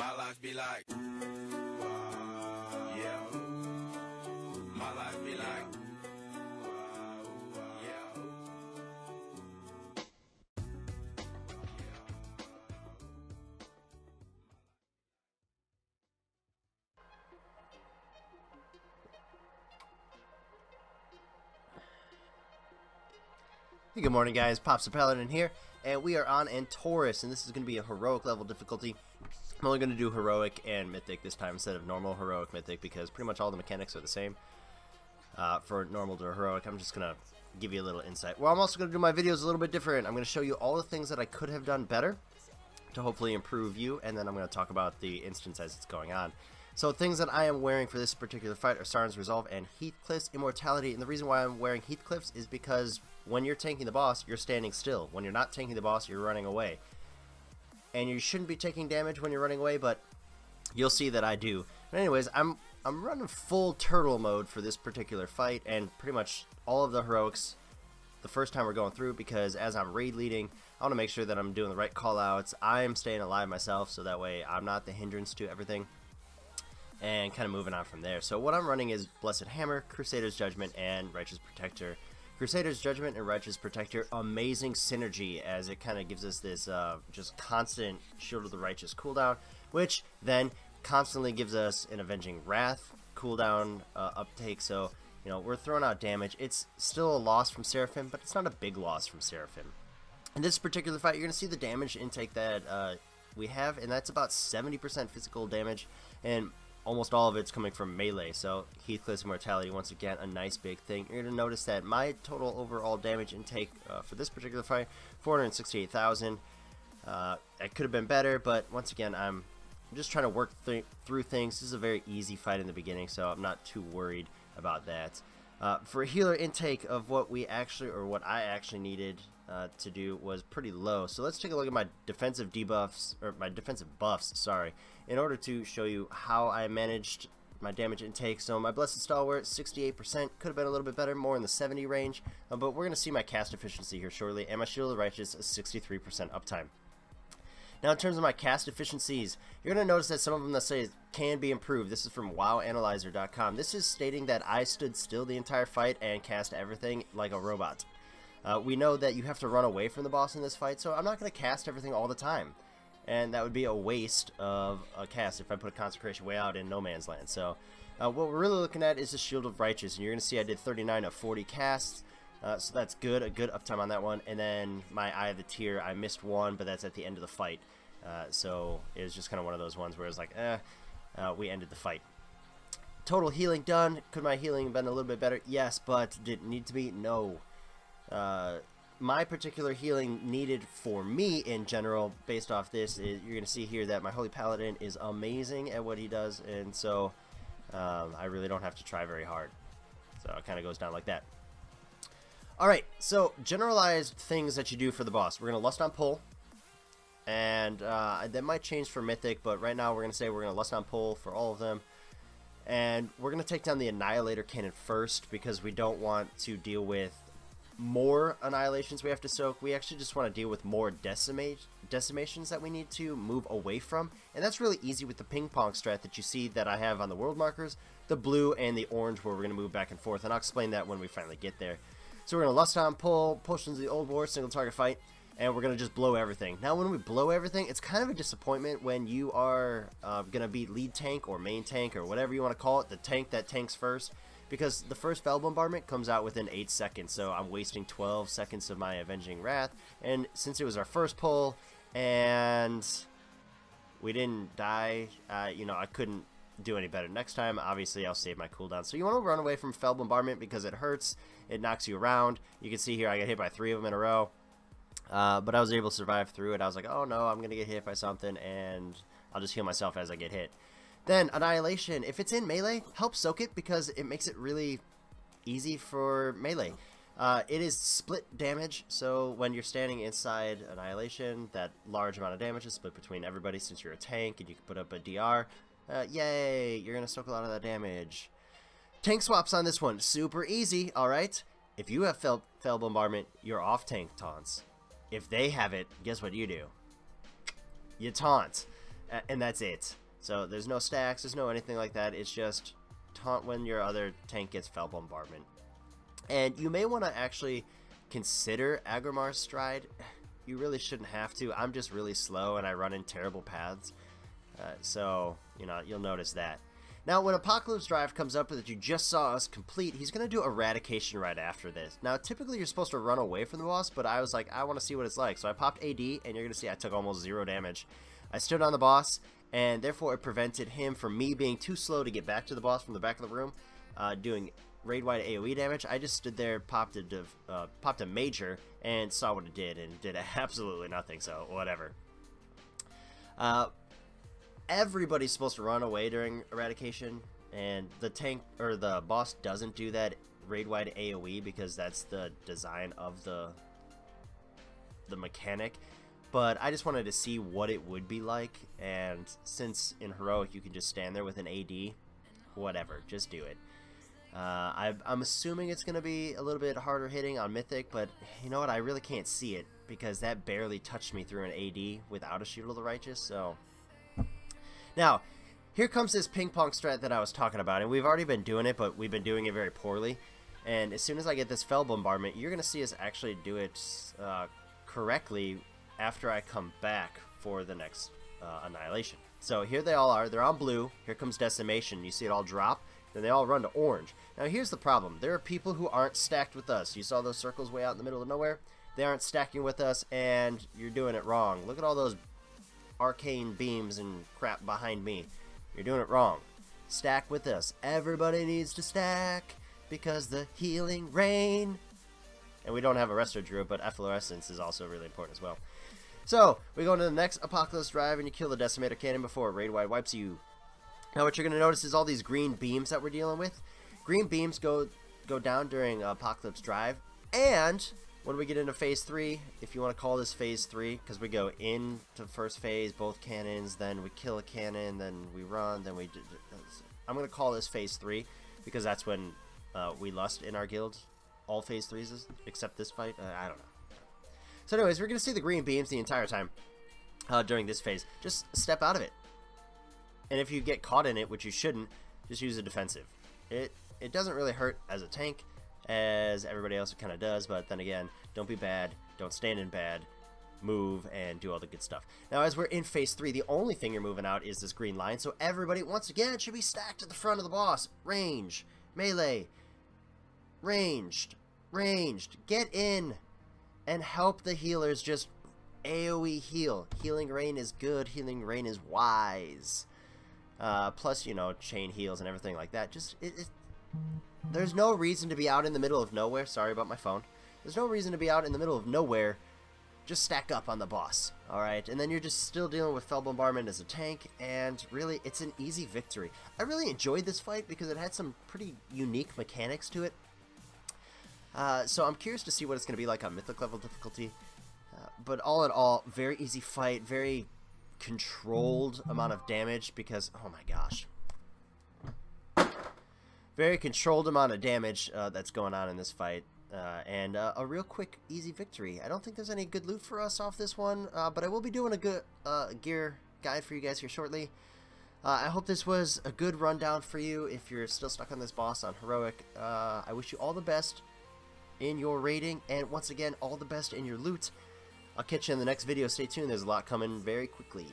My life be like. Hey, good morning, guys. Pops the Paladin here, and we are on Antorus, and this is going to be a heroic level difficulty. I'm only going to do heroic and mythic this time instead of normal heroic mythic because pretty much all the mechanics are the same. Uh, for normal to heroic, I'm just going to give you a little insight. Well, I'm also going to do my videos a little bit different. I'm going to show you all the things that I could have done better to hopefully improve you, and then I'm going to talk about the instance as it's going on. So things that I am wearing for this particular fight are Saruan's Resolve and Heathcliff's Immortality, and the reason why I'm wearing Heathcliff's is because when you're tanking the boss, you're standing still. When you're not tanking the boss, you're running away. And you shouldn't be taking damage when you're running away, but you'll see that I do. But anyways, I'm I'm running full turtle mode for this particular fight, and pretty much all of the heroics the first time we're going through because as I'm raid leading, I want to make sure that I'm doing the right callouts. I'm staying alive myself, so that way I'm not the hindrance to everything. And kind of moving on from there. So what I'm running is Blessed Hammer, Crusader's Judgment, and Righteous Protector. Crusader's Judgment and Righteous Protector, amazing synergy as it kind of gives us this uh, just constant Shield of the Righteous cooldown, which then constantly gives us an Avenging Wrath cooldown uh, uptake. So, you know, we're throwing out damage. It's still a loss from Seraphim, but it's not a big loss from Seraphim. In this particular fight, you're going to see the damage intake that uh, we have, and that's about 70% physical damage, and almost all of it's coming from melee. So Heathcliff's mortality, once again, a nice big thing. You're going to notice that my total overall damage intake uh, for this particular fight, 468,000. Uh, it could have been better, but once again, I'm just trying to work th through things. This is a very easy fight in the beginning, so I'm not too worried about that. Uh, for healer intake of what we actually, or what I actually needed uh, to do was pretty low. So let's take a look at my defensive debuffs, or my defensive buffs, sorry, in order to show you how I managed my damage intake. So my Blessed Stalwart, 68%, could have been a little bit better, more in the 70 range, uh, but we're going to see my cast efficiency here shortly, and my Shield of the Righteous, 63% uptime. Now, in terms of my cast efficiencies, you're going to notice that some of them that say can be improved. This is from WoWAnalyzer.com. This is stating that I stood still the entire fight and cast everything like a robot. Uh, we know that you have to run away from the boss in this fight, so I'm not going to cast everything all the time. And that would be a waste of a cast if I put a Consecration way out in No Man's Land. So uh, what we're really looking at is the Shield of Righteous, and you're going to see I did 39 of 40 casts. Uh, so that's good, a good uptime on that one. And then my Eye of the Tyr, I missed one, but that's at the end of the fight. Uh, so it was just kind of one of those ones where it's like, eh, uh, we ended the fight. Total healing done. Could my healing have been a little bit better? Yes, but did it need to be? No. My particular healing needed for me in general, based off this, is you're to see here that my Holy Paladin is amazing at what he does, and so um, I really don't have to try very hard. So it kind of goes down like that. Alright, so generalized things that you do for the boss. We're to Lust on Pull, and uh, that might change for Mythic, but right now we're to say we're to Lust on Pull for all of them. And we're going to take down the Annihilator Cannon first, because we don't want to deal with more Annihilations we have to soak. We actually just want to deal with more decimate, decimations that we need to move away from. And that's really easy with the ping pong strat that you see that I have on the world markers, the blue and the orange where we're going to move back and forth. And I'll explain that when we finally get there. So we're going to Lust on Pull, Potions of the Old War, single target fight, and we're going to just blow everything. Now when we blow everything, it's kind of a disappointment when you are uh, going to be lead tank or main tank or whatever you want to call it, the tank that tanks first, because the first Fel Bombardment comes out within 8 seconds, so I'm wasting 12 seconds of my Avenging Wrath, and since it was our first pull, and we didn't die, uh, you know, I couldn't do any better next time. Obviously, I'll save my cooldown. So you want to run away from Fel Bombardment because it hurts. It knocks you around. You can see here I got hit by three of them in a row. Uh, but I was able to survive through it. I was like, oh no, I'm going to get hit by something, and I'll just heal myself as I get hit. Then, Annihilation. If it's in melee, help soak it because it makes it really easy for melee. Uh, it is split damage, so when you're standing inside Annihilation, that large amount of damage is split between everybody since you're a tank and you can put up a DR. Uh, yay, you're going to soak a lot of that damage. Tank swaps on this one, super easy, alright? If you have Fel, Fel Bombardment, you're off tank taunts. If they have it, guess what you do? You taunt. And that's it. So there's no stacks, there's no anything like that. It's just taunt when your other tank gets Fel Bombardment. And you may want to actually consider Aggramar's Stride. You really shouldn't have to. I'm just really slow and I run in terrible paths. Uh, so, you know, you'll notice that. Now, when Apocalypse Drive comes up that you just saw us complete, he's going to do Eradication right after this. Now, typically you're supposed to run away from the boss, but I was like, I want to see what it's like. So I popped AD, and you're going to see I took almost zero damage. I stood on the boss, and therefore it prevented him from me being too slow to get back to the boss from the back of the room, uh, doing raid-wide AoE damage. I just stood there, popped a, uh, popped a major, and saw what it did, and did absolutely nothing, so whatever. Uh, everybody's supposed to run away during eradication, and the tank or the boss doesn't do that raid wide AoE because that's the design of the the mechanic. But I just wanted to see what it would be like, and since in heroic you can just stand there with an AD, whatever, just do it. Uh, I, I'm assuming it's going to be a little bit harder hitting on Mythic, but you know what? I really can't see it because that barely touched me through an AD without a Shield of the Righteous, so now, here comes this ping pong strat that I was talking about, and we've already been doing it, but we've been doing it very poorly. And as soon as I get this Fel Bombardment, you're going to see us actually do it uh, correctly after I come back for the next uh, Annihilation. So here they all are. They're on blue. Here comes Decimation. You see it all drop. Then they all run to orange. Now here's the problem. There are people who aren't stacked with us. You saw those circles way out in the middle of nowhere? They aren't stacking with us, and you're doing it wrong. Look at all those arcane beams and crap behind me. You're doing it wrong. Stack with us. Everybody needs to stack because the healing rain. And we don't have a Resto Druid, but Efflorescence is also really important as well. So, we go into the next Apocalypse Drive and you kill the Decimator Cannon before Raid Wide wipes you. Now what you're going to notice is all these green beams that we're dealing with. Green beams go go down during Apocalypse Drive, and when we get into phase three, if you want to call this phase three, because we go into first phase, both cannons, then we kill a cannon, then we run, then we. I'm gonna call this phase three because that's when uh, we lust in our guild. All phase threes, except this fight. Uh, I don't know. So, anyways, we're gonna see the green beams the entire time uh, during this phase. Just step out of it, and if you get caught in it, which you shouldn't, just use a defensive. It it doesn't really hurt as a tank as everybody else kind of does, but then again, don't be bad, don't stand in bad, move, and do all the good stuff. Now, as we're in phase 3, the only thing you're moving out is this green line, so everybody, once again, should be stacked at the front of the boss. Range, melee, ranged, ranged, get in, and help the healers just AoE heal. Healing Rain is good, Healing Rain is wise. Uh, plus, you know, chain heals and everything like that. Just, it, it there's no reason to be out in the middle of nowhere. Sorry about my phone. There's no reason to be out in the middle of nowhere. Just stack up on the boss, alright? And then you're just still dealing with Fel Bombardment as a tank, and really, it's an easy victory. I really enjoyed this fight because it had some pretty unique mechanics to it. Uh, so I'm curious to see what it's going to be like on Mythic level difficulty. Uh, but all in all, very easy fight, very controlled amount of damage because, oh my gosh, very controlled amount of damage uh, that's going on in this fight. Uh, and uh, a real quick, easy victory. I don't think there's any good loot for us off this one, uh, but I will be doing a good uh, gear guide for you guys here shortly. Uh, I hope this was a good rundown for you if you're still stuck on this boss on Heroic. I wish you all the best in your rating, and once again, all the best in your loot. I'll catch you in the next video. Stay tuned. There's a lot coming very quickly.